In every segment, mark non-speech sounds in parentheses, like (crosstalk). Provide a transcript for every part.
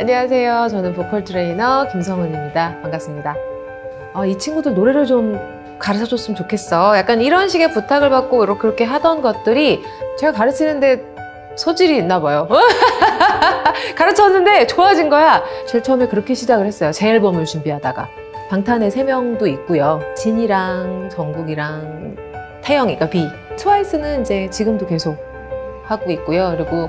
안녕하세요. 저는 보컬 트레이너 김성은입니다. 반갑습니다. 아, 이 친구들 노래를 좀 가르쳐 줬으면 좋겠어. 약간 이런 식의 부탁을 받고 이렇게 그렇게 하던 것들이 제가 가르치는데 소질이 있나 봐요. (laughs) 가르쳤는데 좋아진 거야. 제일 처음에 그렇게 시작을 했어요. 제 앨범을 준비하다가. 방탄에 세 명도 있고요. 진이랑 정국이랑 태형이가 V. 트와이스는 이제 지금도 계속 하고 있고요. 그리고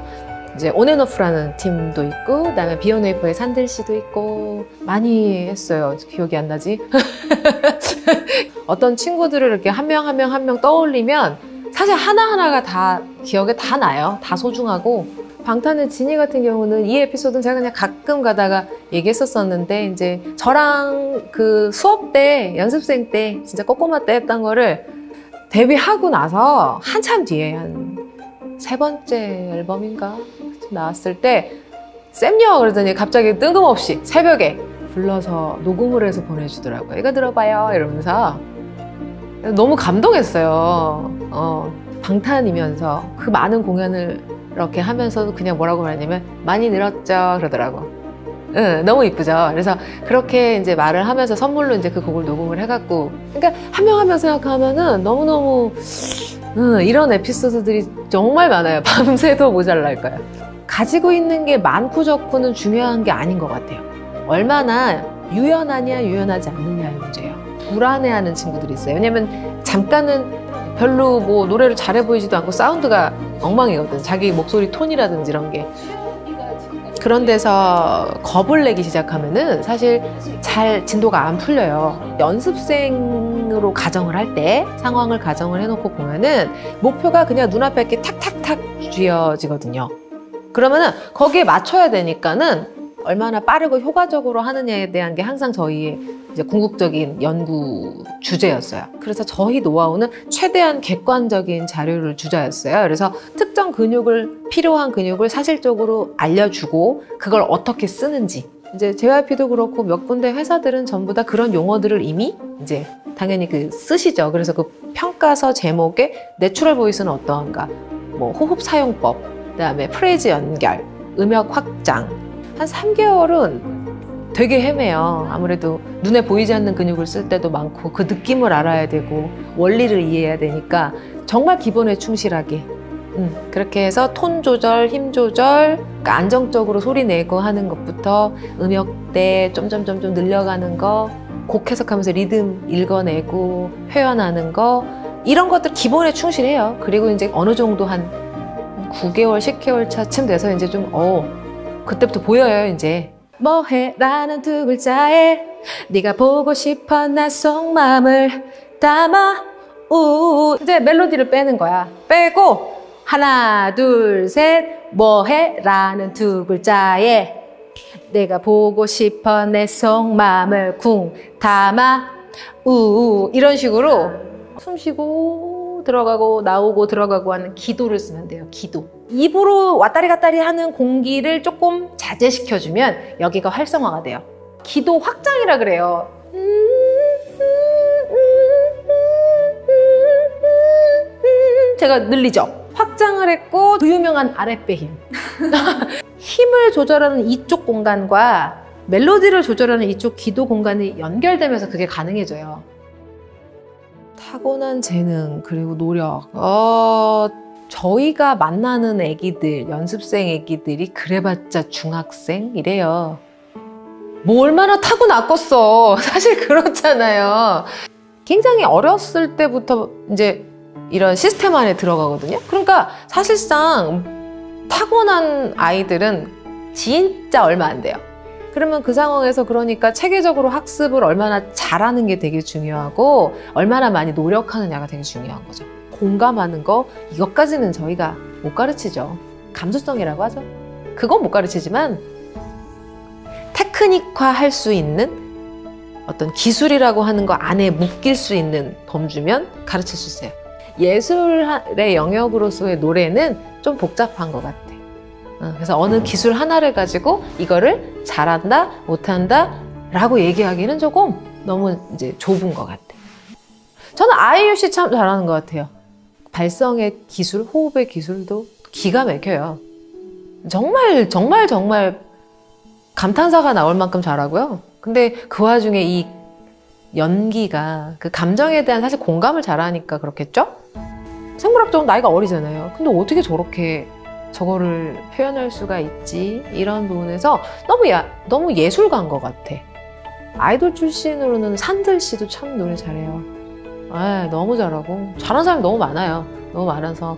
이제 온앤오프라는 팀도 있고 그다음에 비욘웨이퍼의 산들 씨도 있고 많이 했어요. 기억이 안 나지? (laughs) 어떤 친구들을 이렇게 한 명 한 명 한 명 떠올리면 사실 하나하나가 다 기억에 다 나요. 다 소중하고 방탄의 진이 같은 경우는 이 에피소드는 제가 그냥 가끔 가다가 얘기했었었는데 이제 저랑 그 수업 때 연습생 때 진짜 꼬꼬마 때 했던 거를 데뷔하고 나서 한참 뒤에 한 세 번째 앨범인가 나왔을 때 쌤요 그러더니 갑자기 뜬금없이 새벽에 불러서 녹음을 해서 보내주더라고요. 이거 들어봐요 이러면서 너무 감동했어요. 어, 방탄이면서 그 많은 공연을 이렇게 하면서도 그냥 뭐라고 말하냐면 많이 늘었죠 그러더라고. 응, 너무 이쁘죠. 그래서 그렇게 이제 말을 하면서 선물로 이제 그 곡을 녹음을 해갖고, 그러니까 한 명 한 명 생각하면은 너무 너무, 응, 이런 에피소드들이 정말 많아요. (laughs) 밤새도 모자랄 거예요. 가지고 있는 게 많고 적고는 중요한 게 아닌 것 같아요. 얼마나 유연하냐, 유연하지 않느냐의 문제예요. 불안해하는 친구들이 있어요. 왜냐면 잠깐은 별로 뭐 노래를 잘해 보이지도 않고 사운드가 엉망이거든. 자기 목소리 톤이라든지 이런 게. 그런 데서 겁을 내기 시작하면은 사실 잘 진도가 안 풀려요. 연습생으로 가정을 할 때 상황을 가정을 해놓고 보면은 목표가 그냥 눈앞에 이렇게 탁탁탁 쥐어지거든요. 그러면은 거기에 맞춰야 되니까는 얼마나 빠르고 효과적으로 하느냐에 대한 게 항상 저희의 이제 궁극적인 연구 주제였어요. 그래서 저희 노하우는 최대한 객관적인 자료를 주자였어요. 그래서 특정 근육을 필요한 근육을 사실적으로 알려주고 그걸 어떻게 쓰는지 이제 JYP도 그렇고 몇 군데 회사들은 전부 다 그런 용어들을 이미 이제 당연히 그 쓰시죠. 그래서 그 평가서 제목에 natural voice는 어떠한가, 뭐 호흡 사용법, 그다음에 프레이즈 연결, 음역 확장 한 3개월은 되게 헤매요. 아무래도 눈에 보이지 않는 근육을 쓸 때도 많고 그 느낌을 알아야 되고 원리를 이해해야 되니까 정말 기본에 충실하게 음, 그렇게 해서 톤 조절, 힘 조절, 그러니까 안정적으로 소리 내고 하는 것부터 음역대 점점점점 늘려가는 거, 곡 해석하면서 리듬 읽어내고 표현하는 거 이런 것들 기본에 충실해요. 그리고 이제 어느 정도 한 9개월, 10개월 차쯤 돼서 이제 좀 어, 그때부터 보여요, 이제. 뭐해 라는 두 글자에 네가 보고 싶어 나 속마음을 담아 우 이제 멜로디를 빼는 거야. 빼고 하나 둘 셋 뭐해 라는 두 글자에 내가 보고 싶어 내 속마음을 쿵 담아 우 이런 식으로 숨 쉬 고 들어가고 나오고 들어가고 하는 기도를 쓰면 돼요. 기도. 입으로 왔다리 갔다리 하는 공기를 조금 자제시켜주면 여기가 활성화가 돼요. 기도 확장이라 그래요. 제가 늘리죠. 확장을 했고 그 유명한 아랫배 힘. (laughs) 힘을 조절하는 이쪽 공간과 멜로디를 조절하는 이쪽 기도 공간이 연결되면서 그게 가능해져요. 타고난 재능 그리고 노력. 어, 저희가 만나는 애기들, 연습생 애기들이 그래봤자 중학생이래요. 뭐 얼마나 타고났겠어. 사실 그렇잖아요. 굉장히 어렸을 때부터 이제 이런 시스템 안에 들어가거든요. 그러니까 사실상 타고난 아이들은 진짜 얼마 안 돼요. 그러면 그 상황에서 그러니까 체계적으로 학습을 얼마나 잘하는 게 되게 중요하고 얼마나 많이 노력하느냐가 되게 중요한 거죠. 공감하는 거 이것까지는 저희가 못 가르치죠. 감수성이라고 하죠. 그건 못 가르치지만 테크닉화 할 수 있는 어떤 기술이라고 하는 거 안에 묶일 수 있는 범주면 가르칠 수 있어요. 예술의 영역으로서의 노래는 좀 복잡한 것 같아. 어, 그래서 어느 기술 하나를 가지고 이거를 잘한다, 못한다 라고 얘기하기는 조금 너무 이제 좁은 것 같아. 저는 아이유 씨 참 잘하는 것 같아요. 발성의 기술, 호흡의 기술도 기가 막혀요. 정말, 정말, 정말 감탄사가 나올 만큼 잘하고요. 근데 그 와중에 이 연기가 그 감정에 대한 사실 공감을 잘하니까 그렇겠죠? 생물학적으로 나이가 어리잖아요. 근데 어떻게 저렇게 저거를 표현할 수가 있지? 이런 부분에서 너무 야, 너무 예술가인 것 같아. 아이돌 출신으로는 산들 씨도 참 노래 잘해요. 아, 너무 잘하고 잘하는 사람이 너무 많아요. 너무 많아서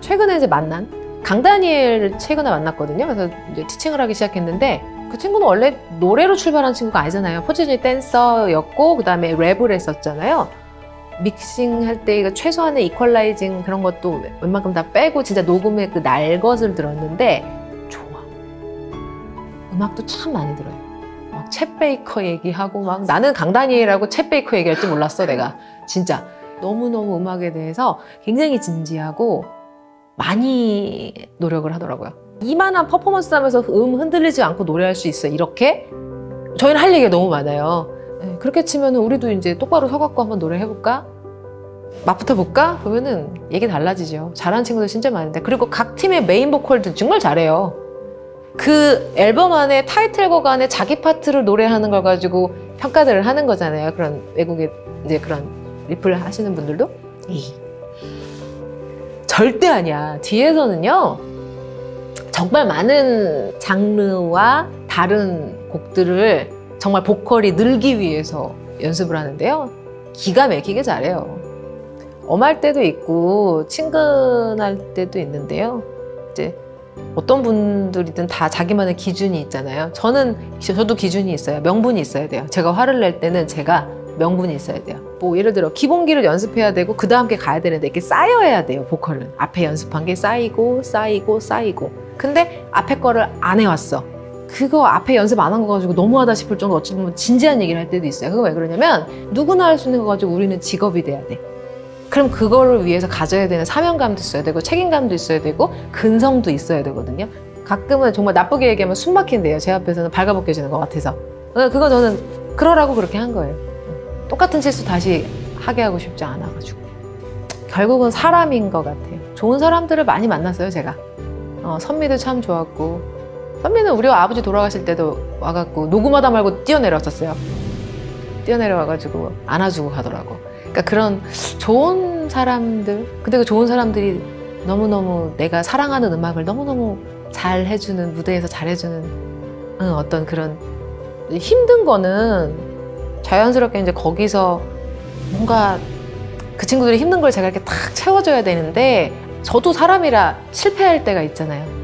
최근에 이제 만난 강다니엘을 최근에 만났거든요. 그래서 이제 teaching을 하기 시작했는데 그 친구는 원래 노래로 출발한 친구가 아니잖아요. 포지션이 댄서였고 그 다음에 랩을 했었잖아요. 믹싱 할때 최소한의 equalizing 그런 것도 웬만큼 다 빼고 진짜 녹음의 그 날 것을 들었는데 좋아. 음악도 참 많이 들어요. 막 쳇 베이커 얘기하고 막 나는 강다니엘하고 쳇 베이커 얘기할 줄 몰랐어 내가 진짜 너무너무 음악에 대해서 굉장히 진지하고 많이 노력을 하더라고요. 이만한 퍼포먼스 하면서 음 흔들리지 않고 노래할 수 있어 이렇게 저희는 할 얘기가 너무 많아요. 네, 그렇게 치면 우리도 이제 똑바로 서갖고 한번 노래 해볼까? 맞붙어 볼까? 그러면은 얘기 달라지죠. 잘하는 친구들 진짜 많은데 그리고 각 팀의 메인 보컬들 정말 잘해요. 그 앨범 안에 타이틀곡 안에 자기 파트를 노래하는 걸 가지고 평가들을 하는 거잖아요. 그런 외국의 이제 그런 리플 하시는 분들도 이 절대 아니야. 뒤에서는요 정말 많은 장르와 다른 곡들을 정말 보컬이 늘기 위해서 연습을 하는데요. 기가 막히게 잘해요. 엄할 때도 있고 친근할 때도 있는데요. 이제 어떤 분들이든 다 자기만의 기준이 있잖아요. 저는 저도 기준이 있어요. 명분이 있어야 돼요. 제가 화를 낼 때는 제가 명분이 있어야 돼요. 뭐 예를 들어 기본기를 연습해야 되고 그 다음 게 가야 되는데 이게 쌓여야 돼요. 보컬은 앞에 연습한 게 쌓이고 쌓이고 쌓이고. 근데 앞에 거를 안 해왔어. 그거 앞에 연습 안 한 거 가지고 너무하다 싶을 정도 어찌 보면 진지한 얘기를 할 때도 있어요. 그거 왜 그러냐면 누구나 할 수 있는 거 가지고 우리는 직업이 돼야 돼. 그럼 그거를 위해서 가져야 되는 사명감도 있어야 되고 책임감도 있어야 되고 근성도 있어야 되거든요. 가끔은 정말 나쁘게 얘기하면 숨 막힌대요. 제 앞에서는 발가벗겨지는 것 같아서. 그거 저는 그러라고 그렇게 한 거예요. 똑같은 실수 다시 하게 하고 싶지 않아가지고. 결국은 사람인 것 같아요. 좋은 사람들을 많이 만났어요, 제가. 어, 선미도 참 좋았고. 선미는 우리 아버지 돌아가실 때도 와갖고 녹음하다 말고 뛰어내렸었어요. 뛰어내려와가지고 안아주고 가더라고. 그러니까 그런 좋은 사람들, 근데 그 좋은 사람들이 너무너무 내가 사랑하는 음악을 너무너무 잘 해주는, 무대에서 잘 해주는 응, 어떤 그런 힘든 거는 자연스럽게 이제 거기서 뭔가 그 친구들이 힘든 걸 제가 이렇게 탁 채워줘야 되는데 저도 사람이라 실패할 때가 있잖아요.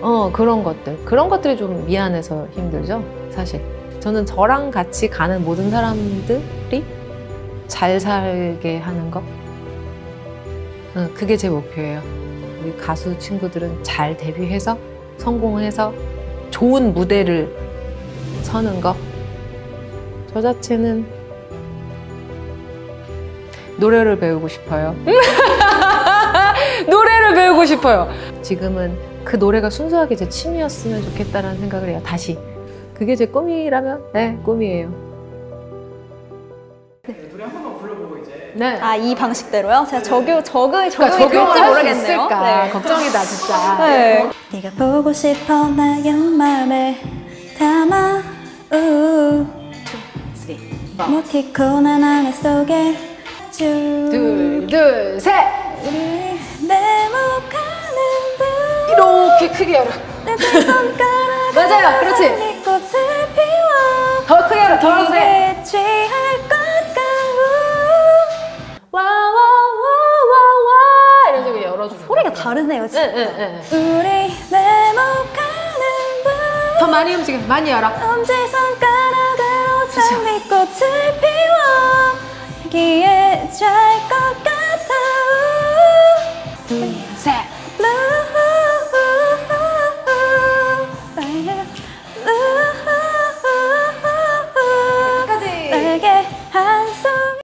어, 그런 것들. 그런 것들이 좀 미안해서 힘들죠, 사실. 저는 저랑 같이 가는 모든 사람들이 잘 살게 하는 것. 어, 그게 제 목표예요. 우리 가수 친구들은 잘 데뷔해서 성공해서 좋은 무대를 서는 것. 저 자체는 노래를 배우고 싶어요. (laughs) 노래를 배우고 싶어요. 지금은 그 노래가 순수하게 제 취미였으면 좋겠다는 생각을 해요. 다시. 그게 제 꿈이라면 네, 꿈이에요. 노래 한 번만 불러보고 이제 네. 아, 이 방식대로요? 제가 적용, 적응, 그러니까 적용이 적용을 될지 할수 모르겠네요. 있을까? 네. 걱정이다 진짜. (laughs) 네. 네가 보고 싶어 나의 맘에 담아 우 모티콘한 하늘 속에 쭉 둘, 둘, 셋. 우리 네모가는 불 이렇게 크게 열어. 맞아요. 그렇지. 더 크게 열어. 더 와와와와와 이런 식으로 열어주는. 소리가 다르네요 진짜 응 응 응. 우리 네모가는 불더 많이 움직여. 많이 열어. 엄지 손가락으로 장미꽃을 피워